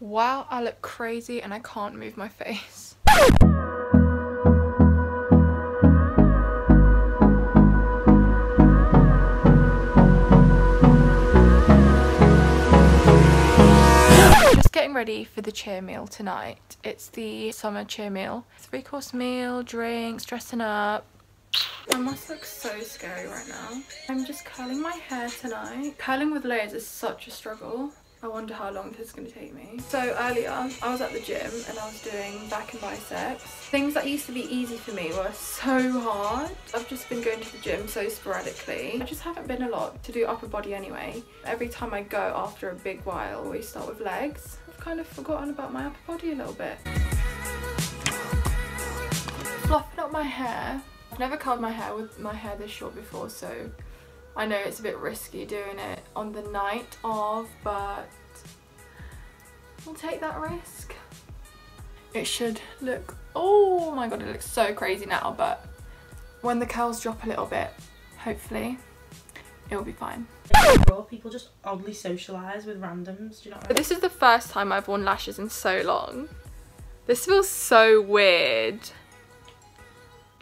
Wow, I look crazy and I can't move my face. Just getting ready for the cheer meal tonight. It's the summer cheer meal. Three course meal, drinks, dressing up. I must look so scary right now. I'm just curling my hair tonight. Curling with layers is such a struggle. I wonder how long this is going to take me. So earlier, I was at the gym and I was doing back and biceps. Things that used to be easy for me were so hard. I've just been going to the gym so sporadically. I just haven't been a lot to do upper body anyway. Every time I go after a big while, I always start with legs. I've kind of forgotten about my upper body a little bit. Fluffing up my hair. I've never curled my hair with my hair this short before, so I know it's a bit risky doing it on the night of, but we'll take that risk. It should look, oh my god, it looks so crazy now, but when the curls drop a little bit, hopefully, it will be fine. People just oddly socialise with randoms, do you know I this is the first time I've worn lashes in so long. This feels so weird.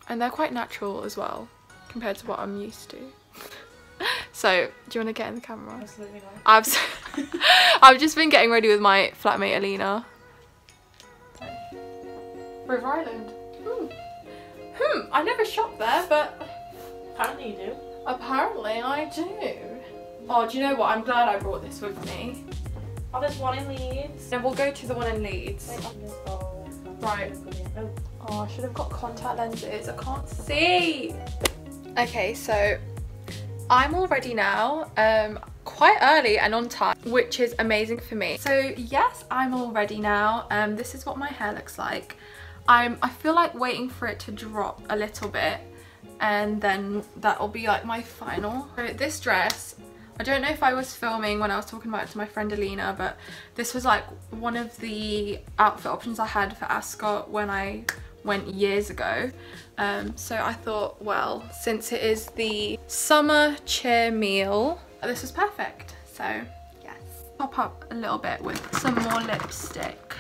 And they're quite natural as well, compared to what I'm used to. so, do you want to get in the camera? Absolutely not. I've I've just been getting ready with my flatmate Alina. River Island. Hmm. Hmm. I never shop there, but Apparently you do. apparently I do. Oh, do you know what? I'm glad I brought this with me. Oh, there's one in Leeds. Then we'll go to the one in Leeds. Right. Oh, I should have got contact lenses. I can't see. Okay, so I'm all ready now. Um, quite early and on time, which is amazing for me. So yes, I'm all ready now. Um, this is what my hair looks like. I'm, I feel like waiting for it to drop a little bit and then that'll be like my final. So this dress, I don't know if I was filming when I was talking about it to my friend Alina, but this was like one of the outfit options I had for Ascot when I went years ago. Um, so I thought, well, since it is the summer cheer meal, this is perfect. So yes, pop up a little bit with some more lipstick.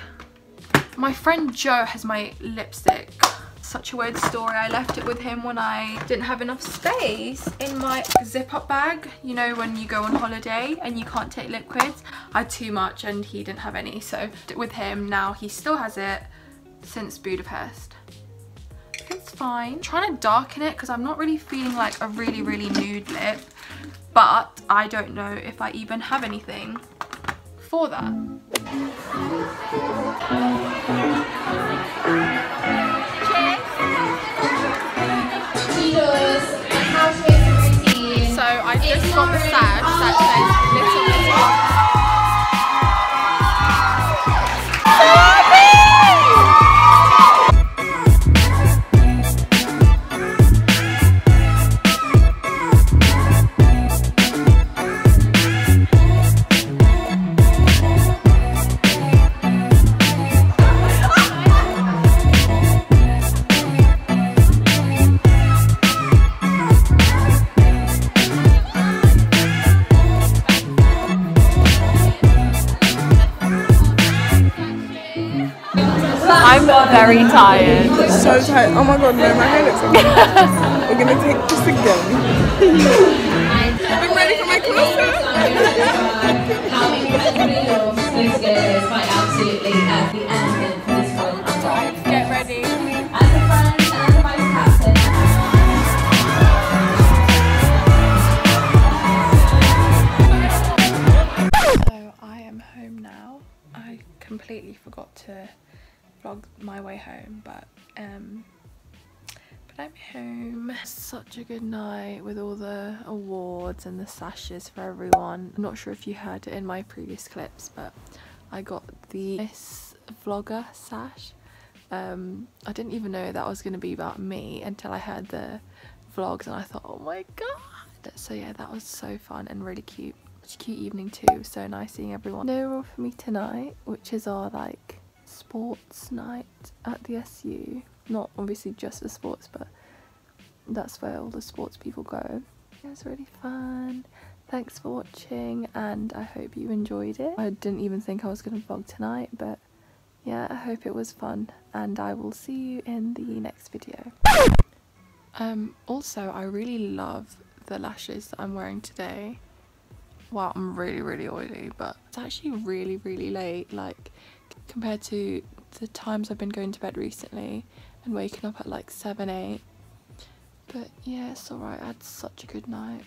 My friend Joe has my lipstick. Such a weird story. I left it with him when I didn't have enough space in my zip up bag. You know when you go on holiday and you can't take liquids. I had too much and he didn't have any. So with him now he still has it since Budapest. It's fine. I'm trying to darken it because I'm not really feeling like a really, really nude lip. But I don't know if I even have anything for that. So I just got the I'm very tired. So tight. Oh my god, no, my hair looks amazing. We're gonna take this again. I'm ready for my close-up. How many reels this is by absolutely every element for this one. Get ready. As a friend and a vice I am home now. I completely forgot to vlog my way home, but um but I'm home. Such a good night with all the awards and the sashes for everyone. I'm not sure if you heard it in my previous clips, but I got the Miss Vlogger sash. Um, I didn't even know that was going to be about me until I heard the vlogs and I thought, oh my god. So yeah, that was so fun and really cute. Such a cute evening too. So nice seeing everyone. No rule for me tonight, which is our like sports night at the SU. Not obviously just for sports, but that's where all the sports people go. It was really fun. thanks for watching and I hope you enjoyed it. I didn't even think I was going to vlog tonight but yeah I hope it was fun and I will see you in the next video. Um, also I really love the lashes that I'm wearing today. Wow I'm really really oily but it's actually really really late like compared to the times I've been going to bed recently and waking up at like 7 8 but yeah it's alright. I had such a good night